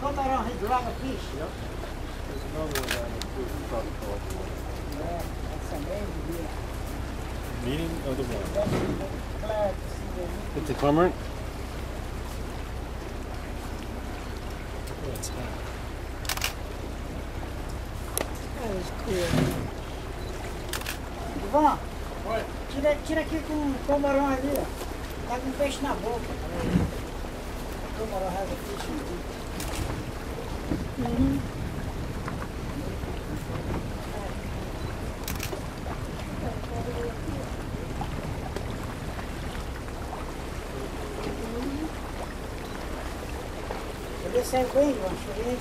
camarão redoada fish. There's another one down there too. You probably call it one. É, essa mesmo, Meaning of the one. It's a cormorant? Oh, it's hot. É escuro. Ivan, tira, tira aqui com o camarão ali, ó. Tá com peixe na boca. O camarão reza peixe ali. Ele saiu bem, Ivan, cheguei.